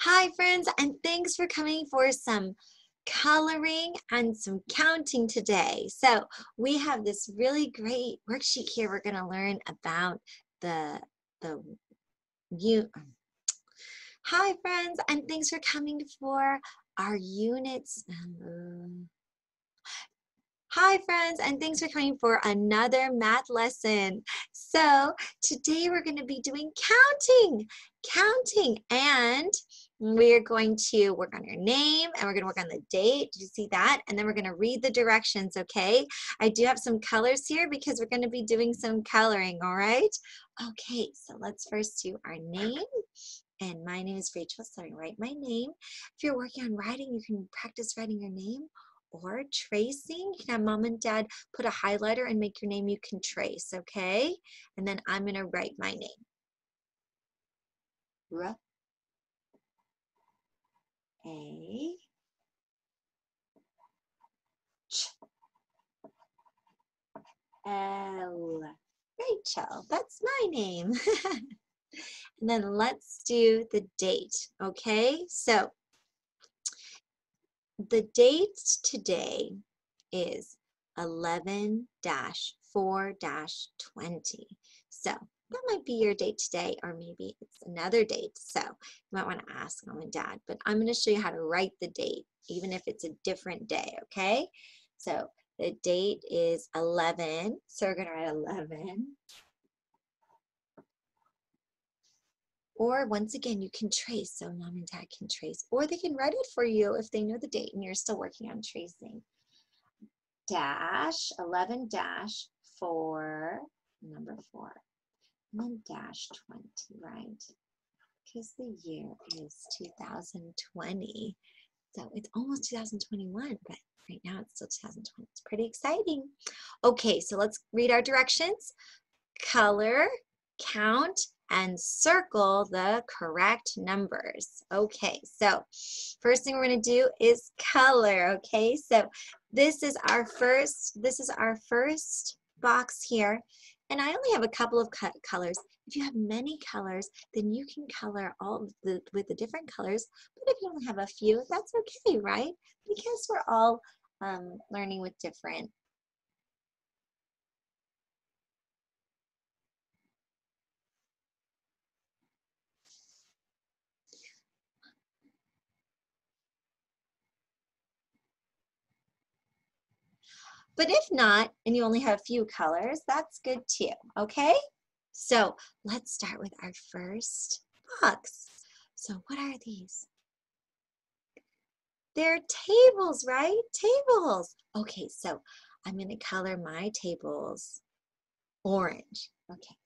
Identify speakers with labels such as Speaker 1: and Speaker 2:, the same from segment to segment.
Speaker 1: Hi, friends, and thanks for coming for some coloring and some counting today. So we have this really great worksheet here. We're going to learn about the the you. Hi, friends, and thanks for coming for our units. Hi friends and thanks for coming for another math lesson. So today we're going to be doing counting, counting and we're going to work on your name and we're going to work on the date. Did you see that? And then we're going to read the directions, okay? I do have some colors here because we're going to be doing some coloring, all right? Okay, so let's first do our name. And my name is Rachel, so I write my name. If you're working on writing, you can practice writing your name or tracing. You can have mom and dad put a highlighter and make your name you can trace, okay? And then I'm going to write my name. A Ch L Rachel, that's my name. and then let's do the date, okay? So the date today is 11 4 20. So that might be your date today, or maybe it's another date. So you might want to ask mom and dad, but I'm going to show you how to write the date, even if it's a different day, okay? So the date is 11. So we're going to write 11 Or once again, you can trace, so mom and dad can trace, or they can write it for you if they know the date and you're still working on tracing. Dash, 11 dash 4, number 4, and then dash 20, right? Because the year is 2020. So it's almost 2021, but right now it's still 2020. It's pretty exciting. Okay, so let's read our directions. Color, count, and circle the correct numbers. Okay, so first thing we're going to do is color, okay? So this is our first, this is our first box here. And I only have a couple of colors. If you have many colors, then you can color all the, with the different colors. But if you only have a few, that's okay, right? Because we're all um, learning with different But if not, and you only have a few colors, that's good too, okay? So let's start with our first box. So what are these? They're tables, right? Tables. Okay, so I'm going to color my tables orange. Okay,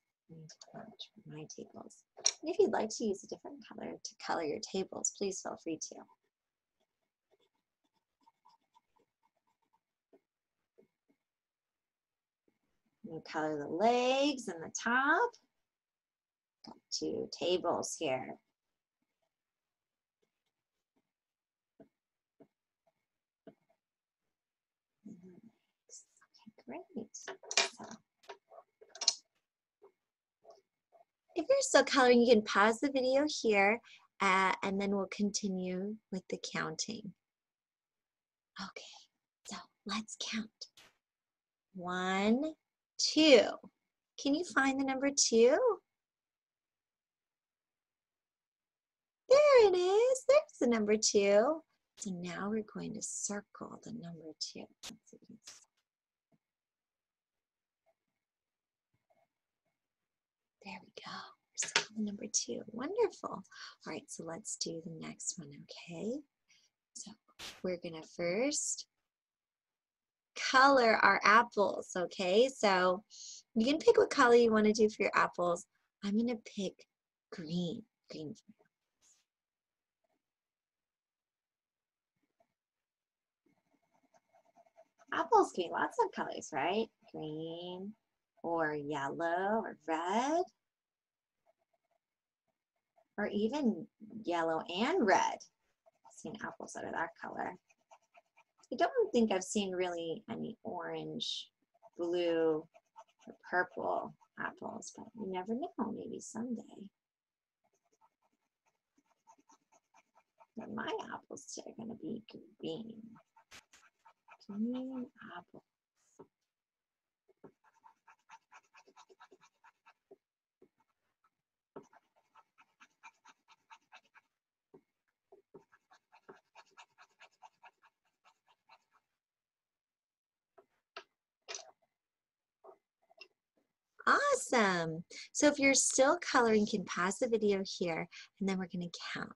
Speaker 1: my tables. And if you'd like to use a different color to color your tables, please feel free to. Color the legs and the top. Got two tables here. Okay, great. So, if you're still coloring, you can pause the video here uh, and then we'll continue with the counting. Okay, so let's count. One, two. Can you find the number two? There it is. There's the number two. So now we're going to circle the number two. There we go. Circle number two. Wonderful. All right, so let's do the next one, okay? So we're going to first color our apples, okay? So you can pick what color you want to do for your apples. I'm going to pick green, green Apples can be lots of colors, right? Green or yellow or red or even yellow and red. I've seen apples that are that color. I don't think I've seen really any orange, blue, or purple apples, but you never know, maybe someday. But my apples are going to be green. Green apples. Awesome. So if you're still coloring, you can pause the video here and then we're going to count.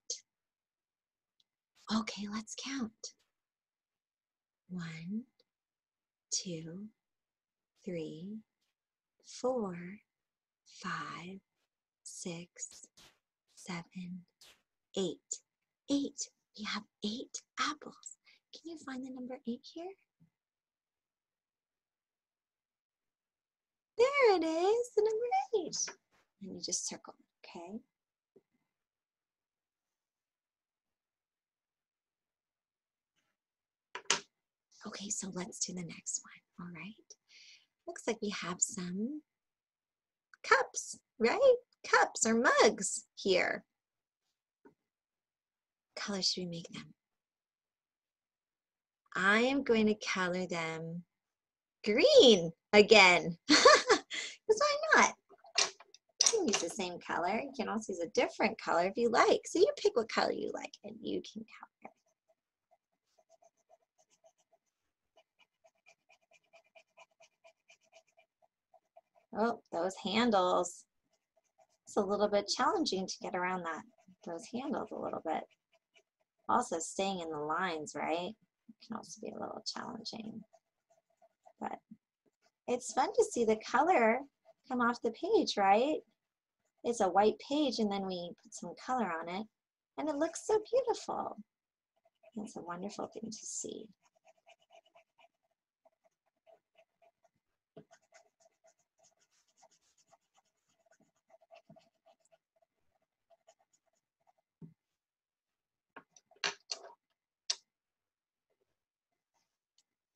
Speaker 1: Okay, let's count. One, two, three, four, five, six, seven, eight. Eight. We have eight apples. Can you find the number eight here? There it is, the number eight. And you just circle, okay? Okay, so let's do the next one, all right? Looks like we have some cups, right? Cups or mugs here. What color should we make them? I am going to color them green again. Because why not? You can use the same color. You can also use a different color if you like. So you pick what color you like and you can color. Oh, those handles. It's a little bit challenging to get around that those handles a little bit. Also staying in the lines, right? Can also be a little challenging. But it's fun to see the color come off the page, right? It's a white page and then we put some color on it and it looks so beautiful. It's a wonderful thing to see.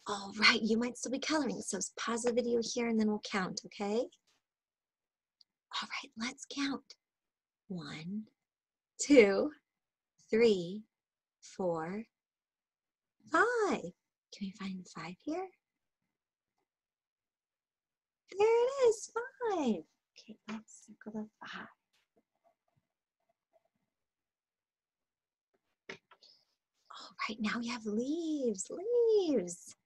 Speaker 1: All right, you might still be coloring, so pause the video here and then we'll count, okay? All right, let's count. One, two, three, four, five. Can we find five here? There it is, five. Okay, let's circle the five. All right, now we have leaves, leaves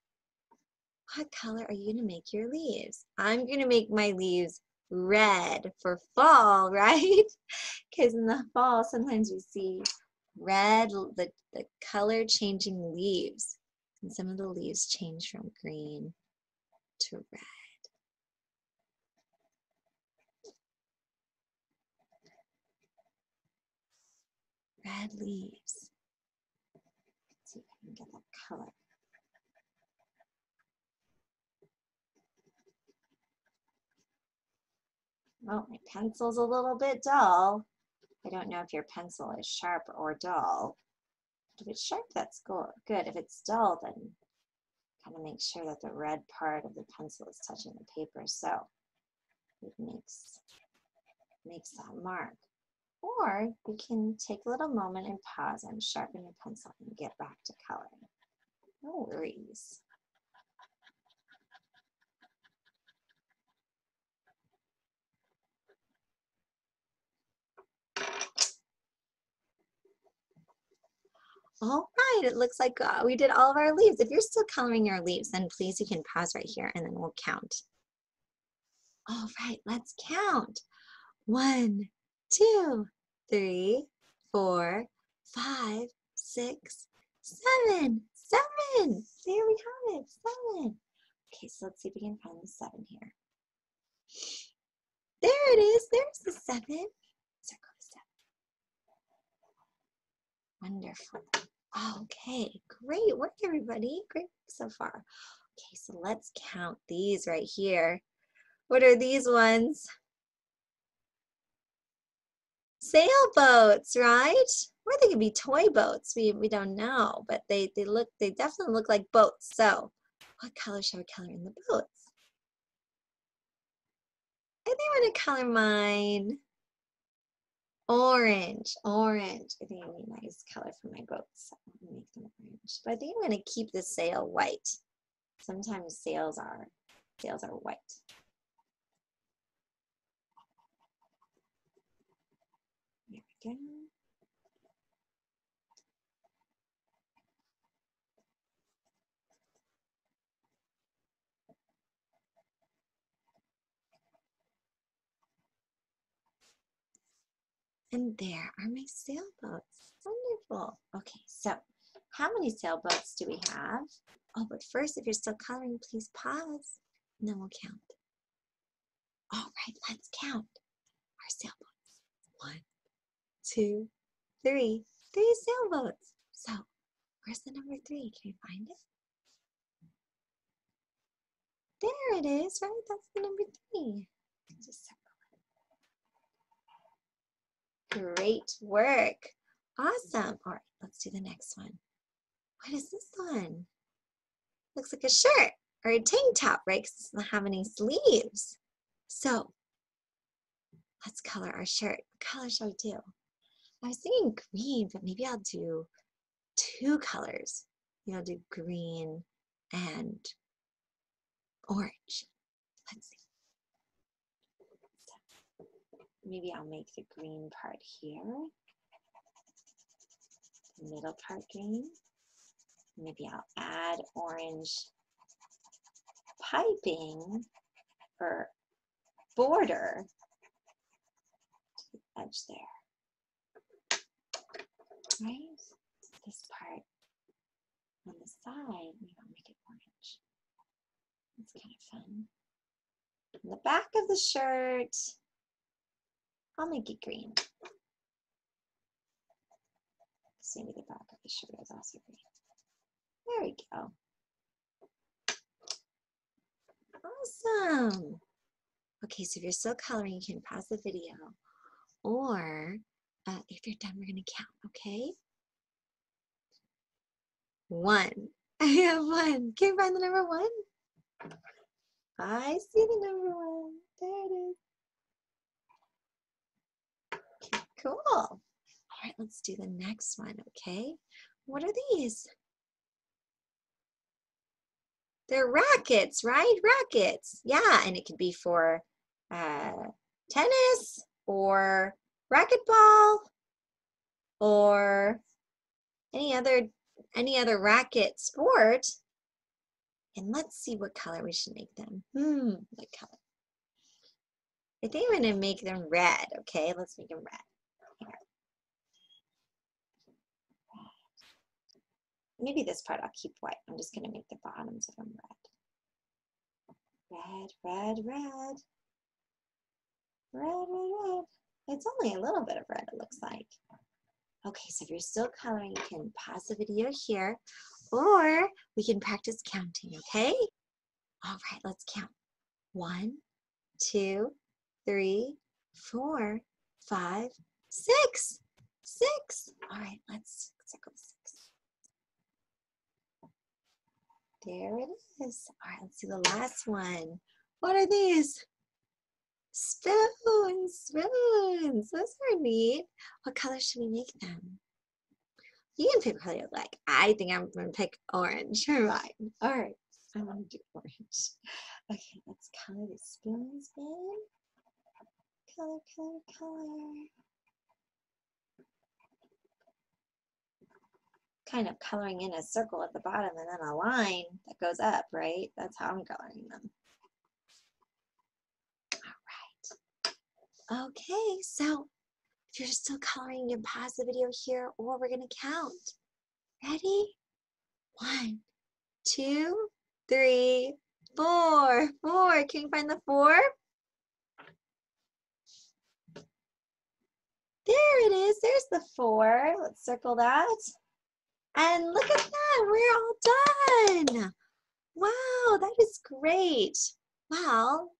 Speaker 1: what color are you to make your leaves? I'm going to make my leaves red for fall, right? Because in the fall, sometimes we see red, the, the color changing leaves. And some of the leaves change from green to red. Red leaves. Let's see if I can get that color. Oh, my pencil's a little bit dull. I don't know if your pencil is sharp or dull. If it's sharp, that's good. If it's dull, then kind of make sure that the red part of the pencil is touching the paper so it makes, makes that mark. Or you can take a little moment and pause and sharpen your pencil and get back to coloring. No worries. All right, it looks like uh, we did all of our leaves. If you're still coloring your leaves, then please you can pause right here and then we'll count. All right, let's count. One, two, three, four, five, six, seven. Seven. There we have it, seven. Okay, so let's see if we can find the seven here. There it is. There's the seven. Circle the seven. Wonderful. Okay, great work, everybody. Great so far. Okay, so let's count these right here. What are these ones? Sailboats, right? Or they could be toy boats. We, we don't know, but they, they look they definitely look like boats. So what color shall we color in the boats? I think I'm gonna color mine Orange, orange. I think I need a nice color for my boats. I'll make them orange. But I think I'm going to keep the sail white. Sometimes sails are sails are white. There we go. And there are my sailboats. Wonderful. Okay, so how many sailboats do we have? Oh, but first, if you're still coloring, please pause and then we'll count. All right, let's count our sailboats. One, two, three. Three sailboats. So, where's the number three? Can you find it? There it is, right? That's the number three. Just Great work. Awesome. All right, let's do the next one. What is this one? Looks like a shirt or a tank top, right? Because it doesn't have any sleeves. So let's color our shirt. What color shall we do? I was thinking green, but maybe I'll do two colors. Maybe I'll do green and orange. Let's see maybe I'll make the green part here, the middle part green. Maybe I'll add orange piping or border to the edge there. Right? This part on the side, maybe I'll make it orange. That's kind of fun. The back of the shirt, I'll make it green. Maybe the back of the shirt is also green. There we go. Awesome. Okay, so if you're still coloring, you can pause the video. Or uh, if you're done, we're going to count, okay? One. I have one. Can you find the number one? I see the number one. There it is. Cool. All right, let's do the next one, okay? What are these? They're rackets, right? Rackets. Yeah, and it could be for uh, tennis or racquetball or any other any other racket sport. And let's see what color we should make them. Hmm, what color? I think I'm to make them red, okay? Let's make them red. Maybe this part I'll keep white. I'm just going to make the bottoms of them red. Red, red, red. Red, red, red. It's only a little bit of red, it looks like. Okay, so if you're still coloring, you can pause the video here, or we can practice counting, okay? All right, let's count. One, two, three, four, five, six. Six. All right, let's circle. There it is. All right, let's do the last one. What are these? Spoons, spoons. Those are neat. What color should we make them? You can pick what you like. I think I'm going to pick orange for mine. All right, I want to do orange. Okay, let's color the spoons in. Color, color, color. Kind of coloring in a circle at the bottom and then a line that goes up, right? That's how I'm coloring them. All right. Okay, so if you're still coloring, you can pause the video here or we're gonna count. Ready? One, two, three, four, four. Can you find the four? There it is, there's the four. Let's circle that. And look at that, we're all done. Wow, that is great. Well,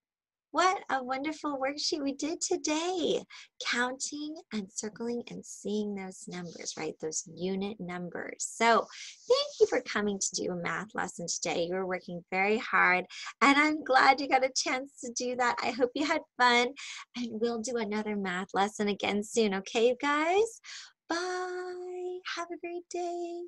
Speaker 1: What a wonderful worksheet we did today. Counting and circling and seeing those numbers, right? Those unit numbers. So thank you for coming to do a math lesson today. You were working very hard and I'm glad you got a chance to do that. I hope you had fun and we'll do another math lesson again soon. Okay, you guys? Bye. Have a great day.